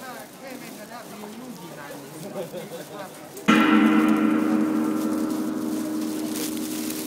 那对面这边没有问，那我们就走。